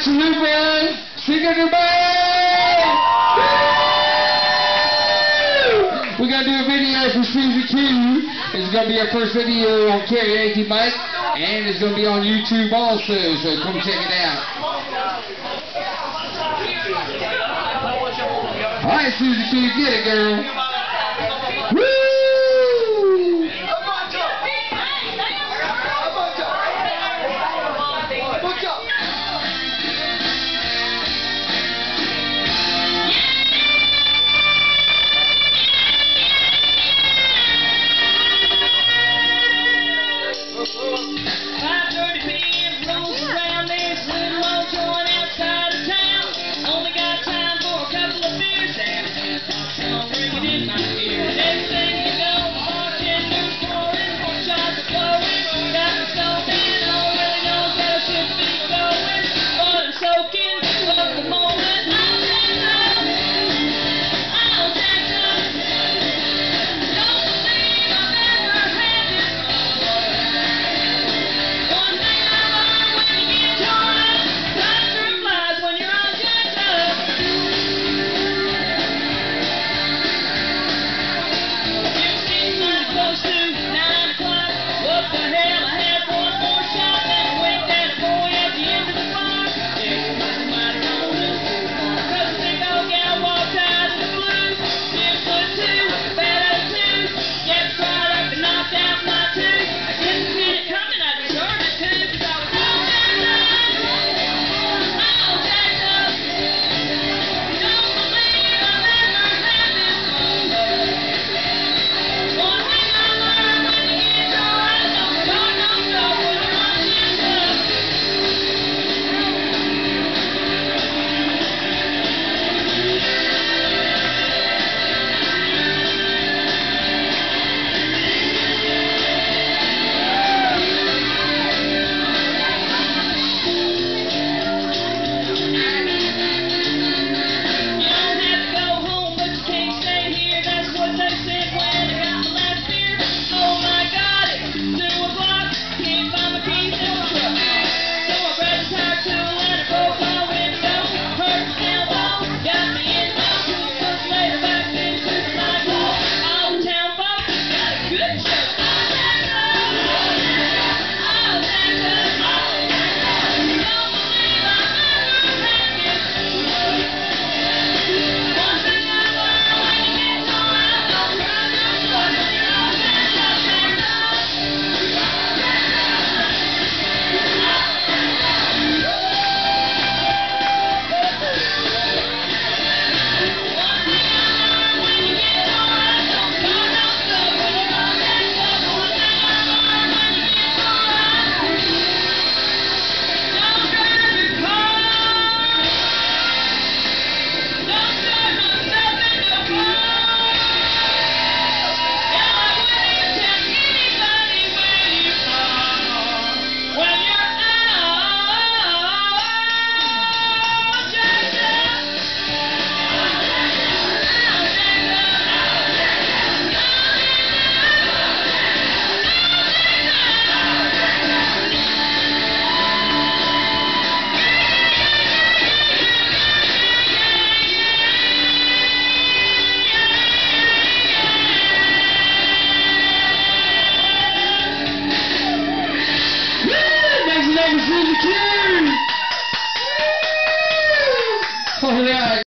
That's new band. Secret band. We're going to do a video for season two. It's going to be our first video on Karaoke Mike. And it's going to be on YouTube also, so come check it out. All right, Susie Q, get it, girl. Thank you!